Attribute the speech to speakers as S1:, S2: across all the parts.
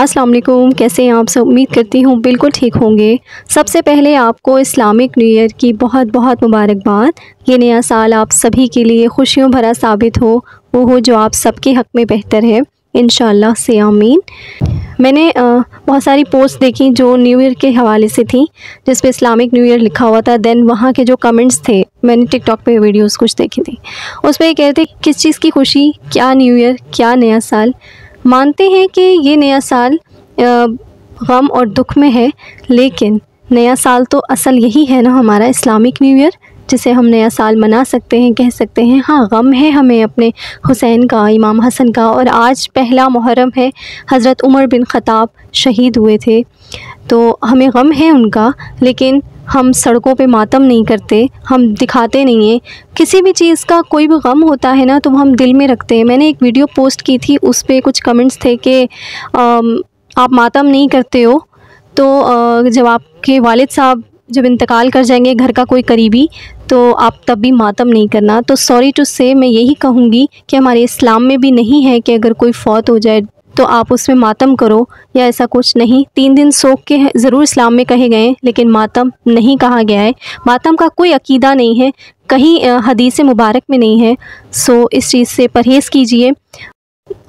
S1: अस्सलाम वालेकुम कैसे हैं आप सब? उम्मीद करती हूँ बिल्कुल ठीक होंगे। सबसे पहले आपको इस्लामिक न्यू ईयर की बहुत बहुत मुबारकबाद। ये नया साल आप सभी के लिए खुशियों भरा साबित हो, वो हो जो आप सबके हक़ में बेहतर है। इन से आमीन। मैंने बहुत सारी पोस्ट देखी जो न्यू ईयर के हवाले से थी जिस पे इस्लामिक न्यू ईयर लिखा हुआ था। देन वहाँ के जो कमेंट्स थे, मैंने टिकटॉक पे वीडियोस कुछ देखी थी। उस पर ये कहते किस चीज़ की खुशी, क्या न्यू ईयर, क्या नया साल? मानते हैं कि ये नया साल गम और दुख में है, लेकिन नया साल तो असल यही है ना हमारा इस्लामिक न्यू ईयर, जिसे हम नया साल मना सकते हैं, कह सकते हैं हाँ गम है हमें अपने हुसैन का, इमाम हसन का, और आज पहला मुहर्रम है, हज़रत उमर बिन ख़ताब शहीद हुए थे तो हमें गम है उनका, लेकिन हम सड़कों पे मातम नहीं करते, हम दिखाते नहीं हैं। किसी भी चीज़ का कोई भी गम होता है ना तो हम दिल में रखते हैं। मैंने एक वीडियो पोस्ट की थी, उस पर कुछ कमेंट्स थे कि आप मातम नहीं करते हो तो जब आपके वालिद साहब जब इंतकाल कर जाएँगे घर का कोई करीबी तो आप तब भी मातम नहीं करना। तो सॉरी टू से मैं यही कहूँगी कि हमारे इस्लाम में भी नहीं है कि अगर कोई फौत हो जाए तो आप उसमें मातम करो, या ऐसा कुछ नहीं। तीन दिन सोख के ज़रूर इस्लाम में कहे गए लेकिन मातम नहीं कहा गया है। मातम का कोई अकीदा नहीं है, कहीं हदीस मुबारक में नहीं है। सो, इस चीज़ से परहेज़ कीजिए।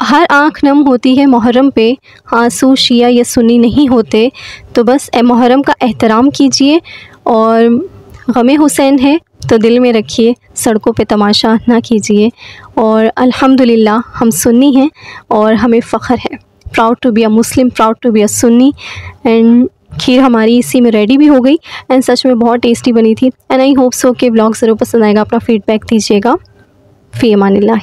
S1: हर आँख नम होती है मुहर्रम पे, आँसू, शिया या सुनी नहीं होते। तो बस मुहर्रम का एहतराम कीजिए, और गम हुसैन है। तो दिल में रखिए, सड़कों पे तमाशा ना कीजिए। और अल्हम्दुलिल्लाह, हम सुन्नी हैं और हमें फ़ख्र है। Proud to be a Muslim proud to be a Sunni and खीर हमारी इसी में रेडी भी हो गई। एंड सच में बहुत टेस्टी बनी थी। एंड आई होप सो कि ब्लॉग ज़रूर पसंद आएगा। अपना फीडबैक दीजिएगा। फ़ी अमान ला